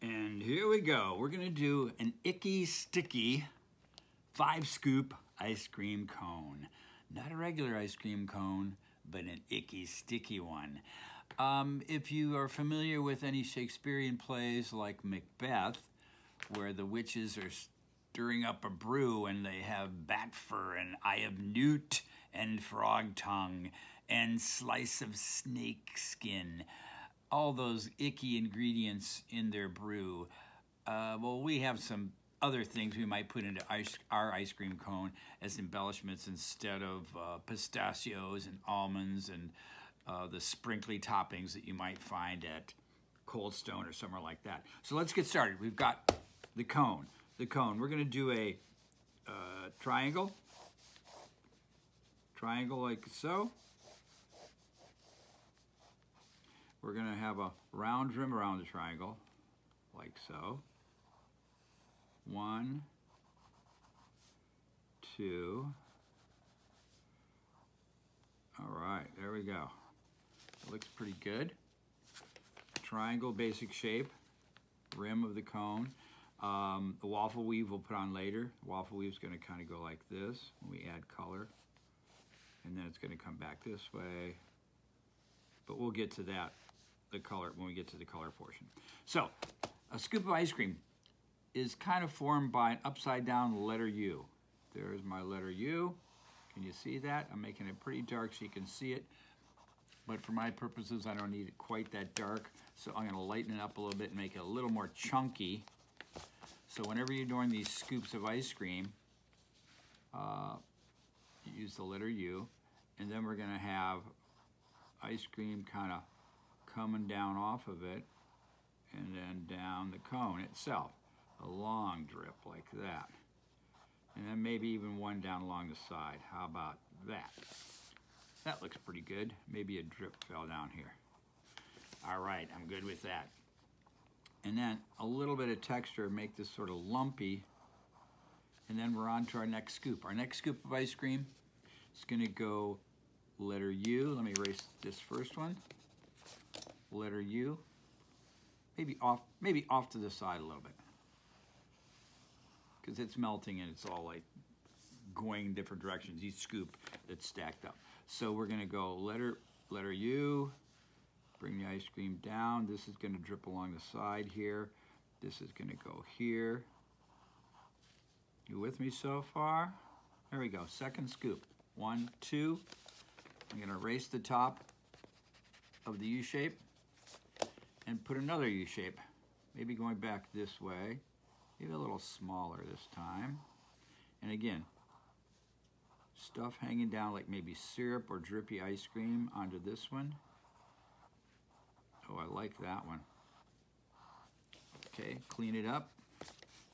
And here we go. We're gonna do an icky sticky five scoop ice cream cone. Not a regular ice cream cone, but an icky sticky one. Um, if you are familiar with any Shakespearean plays like Macbeth, where the witches are stirring up a brew and they have bat fur and eye of newt and frog tongue and slice of snake skin, all those icky ingredients in their brew. Uh, well, we have some other things we might put into ice, our ice cream cone as embellishments instead of uh, pistachios and almonds and uh, the sprinkly toppings that you might find at Cold Stone or somewhere like that. So let's get started. We've got the cone. The cone. We're going to do a uh, triangle. Triangle like so. We're going to have a round rim around the triangle, like so. One, two. All right, there we go. It looks pretty good. Triangle basic shape, rim of the cone. Um, the waffle weave we'll put on later. The waffle weave is going to kind of go like this when we add color. And then it's going to come back this way. But we'll get to that the color when we get to the color portion. So a scoop of ice cream is kind of formed by an upside down letter U. There's my letter U. Can you see that? I'm making it pretty dark so you can see it. But for my purposes, I don't need it quite that dark. So I'm gonna lighten it up a little bit and make it a little more chunky. So whenever you're doing these scoops of ice cream, uh, use the letter U. And then we're gonna have ice cream kind of coming down off of it and then down the cone itself. A long drip like that. And then maybe even one down along the side. How about that? That looks pretty good. Maybe a drip fell down here. All right, I'm good with that. And then a little bit of texture, make this sort of lumpy. And then we're on to our next scoop. Our next scoop of ice cream is gonna go letter U. Let me erase this first one letter U. Maybe off, maybe off to the side a little bit. Because it's melting and it's all like going different directions, each scoop that's stacked up. So we're gonna go letter, letter U, bring the ice cream down. This is gonna drip along the side here. This is gonna go here. You with me so far? There we go, second scoop. One, two. I'm gonna erase the top of the U shape and put another U shape, maybe going back this way, maybe a little smaller this time. And again, stuff hanging down like maybe syrup or drippy ice cream onto this one. Oh, I like that one. Okay, clean it up.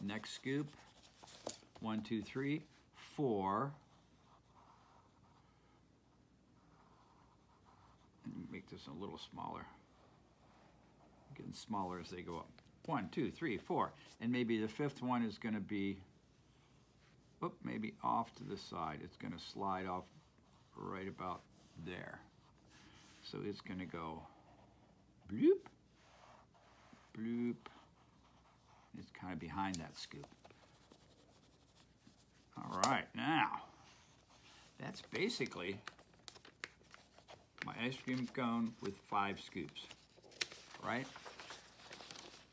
Next scoop. One, two, three, four. Make this a little smaller getting smaller as they go up. One, two, three, four. And maybe the fifth one is going to be, whoop, maybe off to the side. It's going to slide off right about there. So it's going to go bloop, bloop. It's kind of behind that scoop. All right, now, that's basically my ice cream cone with five scoops, right?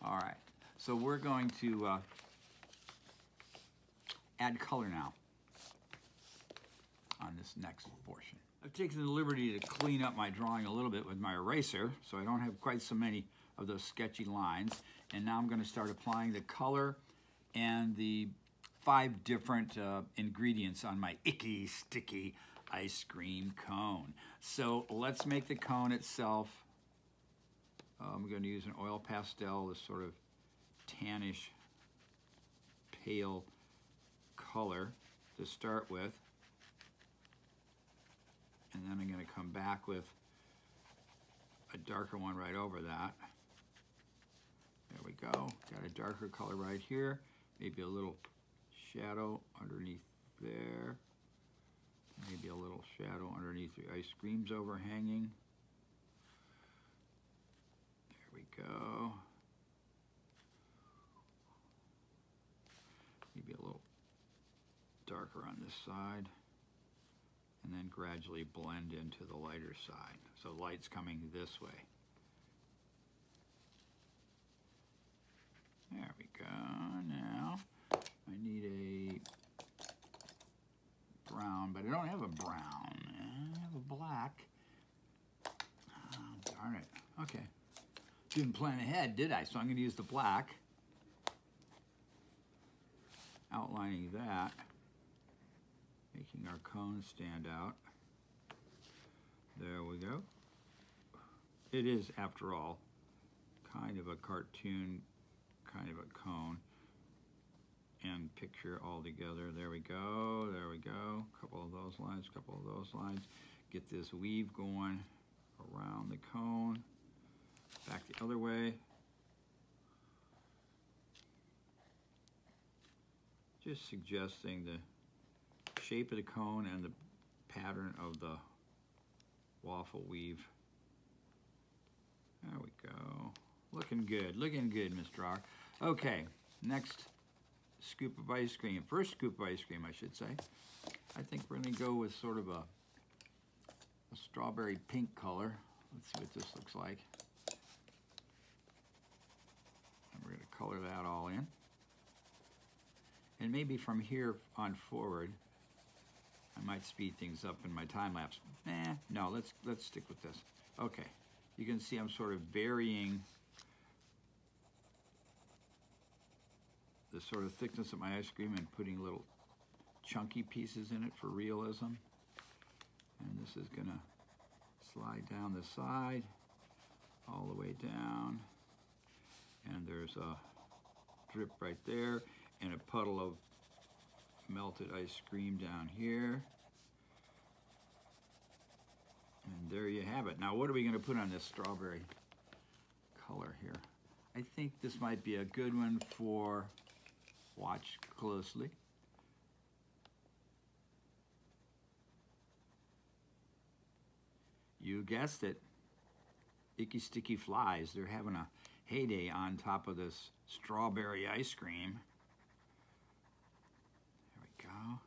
All right, so we're going to uh, add color now on this next portion. I've taken the liberty to clean up my drawing a little bit with my eraser, so I don't have quite so many of those sketchy lines. And now I'm going to start applying the color and the five different uh, ingredients on my icky, sticky ice cream cone. So let's make the cone itself I'm going to use an oil pastel, this sort of tannish, pale color to start with. And then I'm going to come back with a darker one right over that. There we go. Got a darker color right here. Maybe a little shadow underneath there. Maybe a little shadow underneath the ice creams overhanging we go. Maybe a little darker on this side and then gradually blend into the lighter side. So light's coming this way. There we go. Now I need a brown, but I don't have a brown. I have a black. Oh, darn it. Okay. Didn't plan ahead, did I? So I'm going to use the black. Outlining that. Making our cone stand out. There we go. It is, after all, kind of a cartoon, kind of a cone and picture all together. There we go, there we go. Couple of those lines, couple of those lines. Get this weave going around the cone. Back the other way. Just suggesting the shape of the cone and the pattern of the waffle weave. There we go. Looking good, looking good, Mr. Rock. Okay, next scoop of ice cream, first scoop of ice cream, I should say. I think we're gonna go with sort of a, a strawberry pink color. Let's see what this looks like. And we're gonna color that all in. And maybe from here on forward, I might speed things up in my time lapse. Eh, no, let's let's stick with this. Okay, you can see I'm sort of varying the sort of thickness of my ice cream and putting little chunky pieces in it for realism. And this is gonna slide down the side all the way down. And there's a drip right there and a puddle of melted ice cream down here. And there you have it. Now what are we gonna put on this strawberry color here? I think this might be a good one for Watch closely. You guessed it. Icky Sticky Flies. They're having a heyday on top of this strawberry ice cream. There we go.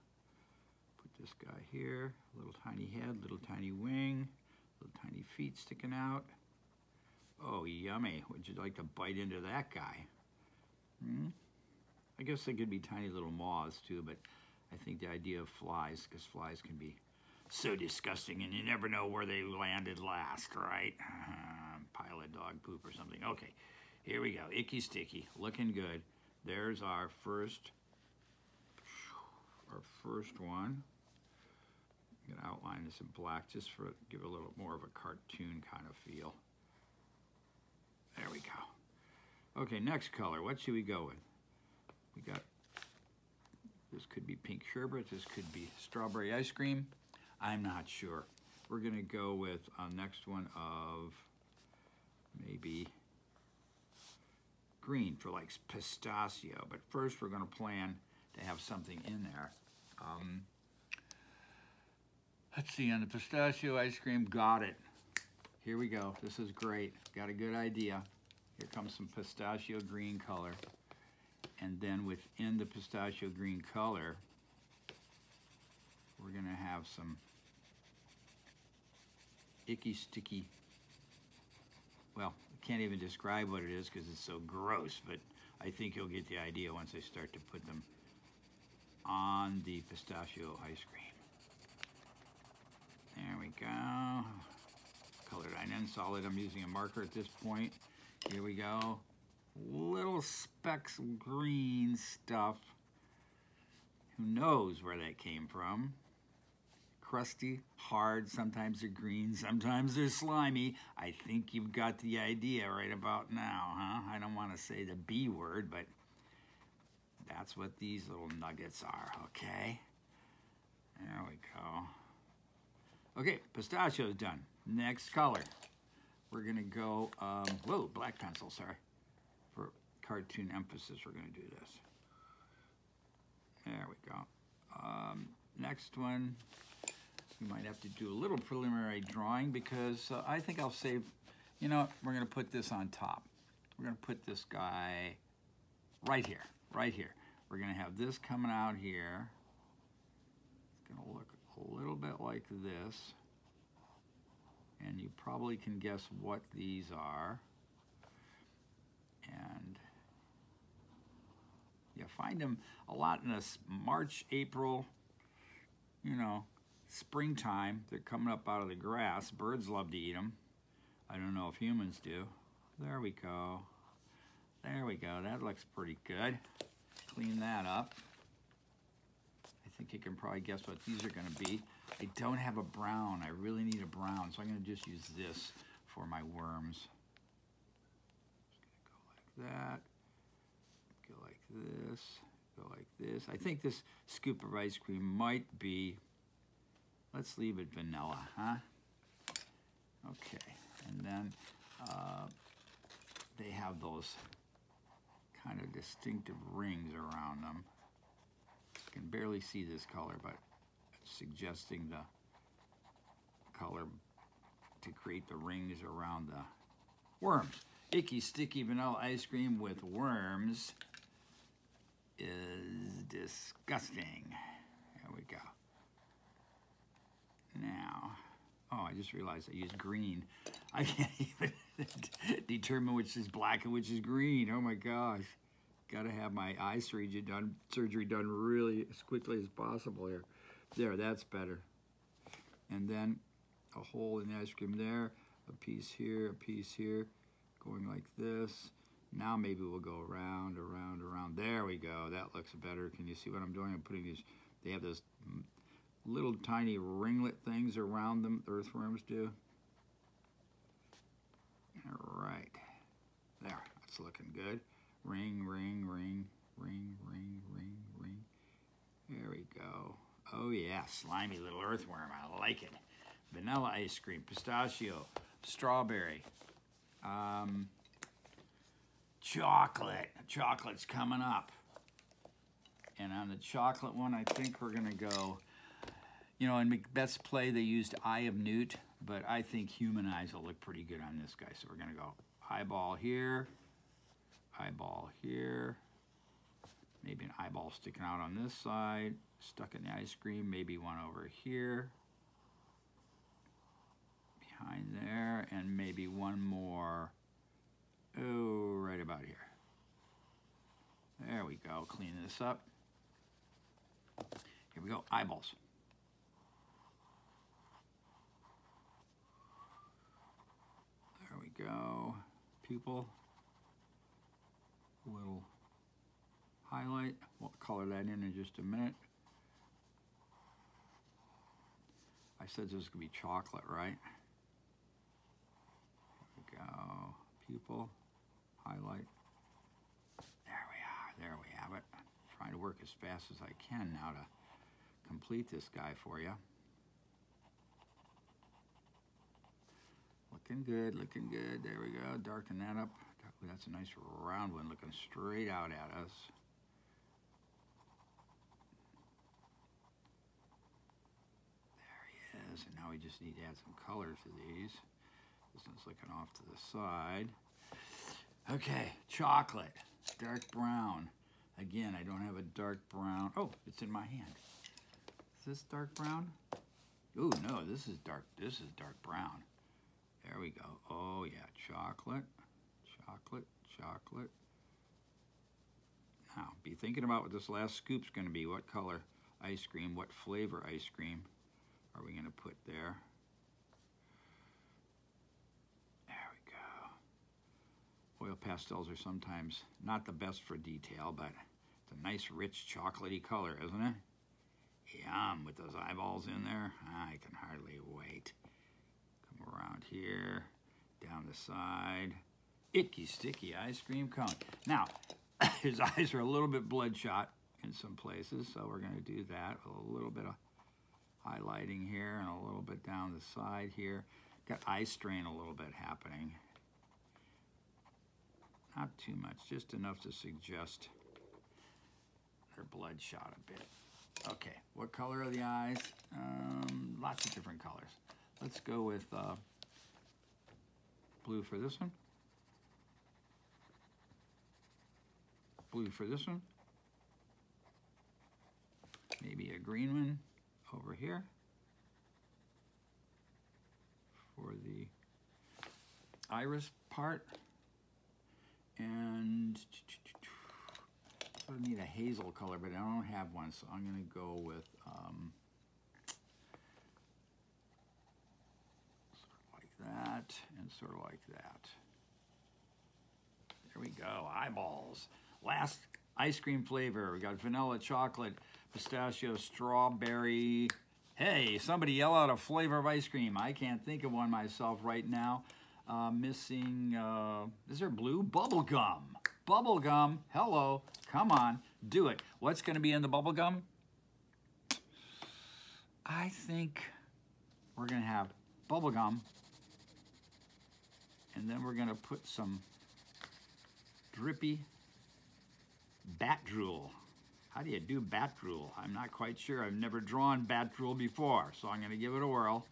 Put this guy here. Little tiny head, little tiny wing, little tiny feet sticking out. Oh, yummy. Would you like to bite into that guy? Hmm? I guess they could be tiny little moths too, but I think the idea of flies, because flies can be so disgusting and you never know where they landed last, right? Uh, pile of dog poop or something. Okay, here we go. Icky Sticky, looking good. There's our first, our first one. I'm gonna outline this in black just for give a little more of a cartoon kind of feel. There we go. Okay, next color. What should we go with? We got, this could be pink sherbet, this could be strawberry ice cream. I'm not sure. We're gonna go with a next one of maybe green for like pistachio. But first we're gonna plan to have something in there. Um, let's see, on the pistachio ice cream, got it. Here we go, this is great. Got a good idea. Here comes some pistachio green color and then within the pistachio green color, we're gonna have some icky sticky, well, I can't even describe what it is because it's so gross, but I think you'll get the idea once I start to put them on the pistachio ice cream. There we go. Colored in solid. I'm using a marker at this point. Here we go little specks of green stuff. Who knows where that came from? Crusty, hard, sometimes they're green, sometimes they're slimy. I think you've got the idea right about now, huh? I don't want to say the B word, but that's what these little nuggets are, okay? There we go. Okay, pistachio's done. Next color. We're gonna go, um, whoa, black pencil, sorry For cartoon emphasis, we're to do this. There we go. Um, next one, we might have to do a little preliminary drawing because uh, I think I'll save, you know, we're going to put this on top. We're going to put this guy right here, right here. We're going to have this coming out here, It's gonna look a little bit like this. And you probably can guess what these are. And you find them a lot in this March, April, you know, springtime. They're coming up out of the grass. Birds love to eat them. I don't know if humans do. There we go. There we go. That looks pretty good. Clean that up. I think you can probably guess what these are going to be. I don't have a brown. I really need a brown, so I'm going to just use this for my worms. Go like that. Go like this. Go like this. I think this scoop of ice cream might be, let's leave it vanilla, huh? Okay, and then uh, they have those kind of distinctive rings around them. You can barely see this color, but suggesting the color to create the rings around the worms. Icky Sticky Vanilla Ice Cream with worms is disgusting. There we go. Now, oh, I just realized I used green. I can't even determine which is black and which is green. Oh my gosh. Got to have my eye surgery done, surgery done really as quickly as possible here. There, that's better. And then a hole in the ice cream there, a piece here, a piece here, going like this. Now maybe we'll go around, around, around. There we go. That looks better. Can you see what I'm doing? I'm putting these, they have those little tiny ringlet things around them, the earthworms do. All right. There, that's looking good. Ring, ring, ring, ring, ring, ring, ring. There we go. Oh yeah, slimy little earthworm. I like it. Vanilla ice cream, pistachio, strawberry, um, chocolate. Chocolate's coming up. And on the chocolate one, I think we're gonna go, you know, in Macbeth's play, they used Eye of Newt, but I think human eyes will look pretty good on this guy. So we're gonna go eyeball here, eyeball here, maybe an eyeball sticking out on this side, stuck in the ice cream, maybe one over here, behind there, and maybe one more, oh, right about here. There we go, clean this up. Here we go, eyeballs. There we go, pupil, little highlight. We'll color that in in just a minute. I said this was going to be chocolate, right? We go. Pupil, highlight. There we are. There we have it. I'm trying to work as fast as I can now to complete this guy for you. Looking good, looking good. There we go. Darken that up. That's a nice round one looking straight out at us. There he is. And now we just need to add some color to these. This one's looking off to the side. Okay, chocolate, dark brown. Again, I don't have a dark brown. Oh, it's in my hand. Is this dark brown? Oh no, this is dark, this is dark brown. There we go. Oh yeah, chocolate, chocolate, chocolate. Now, be thinking about what this last scoop's gonna be. What color ice cream, what flavor ice cream are we going to put there? There we go. Oil pastels are sometimes not the best for detail, but it's a nice, rich, chocolatey color, isn't it? Yum, with those eyeballs in there. I can hardly wait. Around here, down the side. Icky, sticky ice cream cone. Now, his eyes are a little bit bloodshot in some places, so we're going to do that a little bit of highlighting here and a little bit down the side here. Got eye strain a little bit happening. Not too much, just enough to suggest they're bloodshot a bit. Okay, what color are the eyes? Um, lots of different colors. Let's go with uh, blue for this one. Blue for this one. Maybe a green one. over here for the iris part. And I need a hazel color, but I don't have one, so I'm gonna go with um, sort of like that and sort of like that. There we go, eyeballs. Last ice cream flavor, we got vanilla chocolate, pistachio, strawberry. Hey, somebody yell out a flavor of ice cream. I can't think of one myself right now. Uh, missing, uh, is there blue? Bubble gum. Bubble gum, hello, come on, do it. What's gonna be in the bubble gum? I think we're gonna have bubble gum and then we're gonna put some drippy bat drool. How do you do bat drool? I'm not quite sure. I've never drawn bat drool before, so I'm gonna give it a whirl.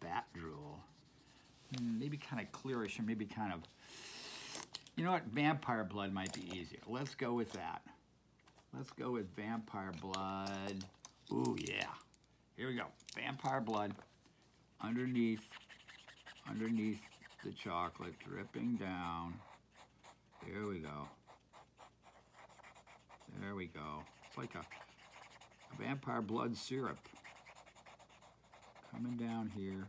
Bat drool. Hmm, maybe kind of clearish or maybe kind of, you know what, vampire blood might be easier. Let's go with that. Let's go with vampire blood. Ooh, yeah. Here we go, vampire blood underneath, underneath the chocolate, dripping down. There we go. There we go. It's like a, a vampire blood syrup. Coming down here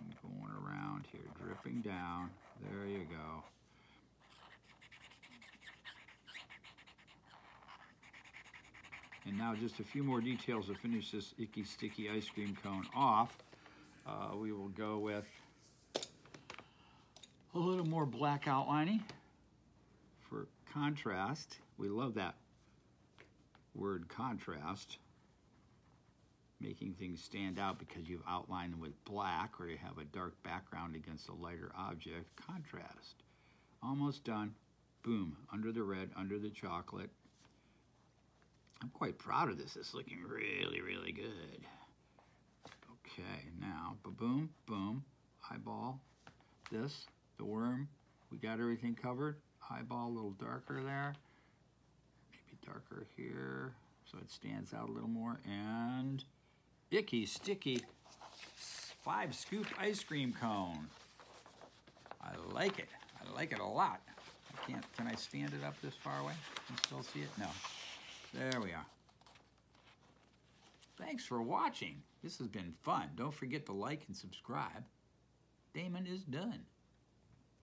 and going around here, dripping down. There you go. And now just a few more details to finish this icky sticky ice cream cone off. Uh, we will go with a little more black outlining for contrast. We love that word contrast, making things stand out because you've outlined them with black or you have a dark background against a lighter object. Contrast. Almost done. Boom, under the red, under the chocolate. I'm quite proud of this. It's looking really, really good. Okay, now, ba boom, boom, eyeball, this, the worm. We got everything covered. Eyeball a little darker there. Maybe darker here so it stands out a little more. And icky, sticky, five scoop ice cream cone. I like it. I like it a lot. I can't, can I stand it up this far away? You still see it? No. There we are. Thanks for watching. This has been fun. Don't forget to like and subscribe. Damon is done.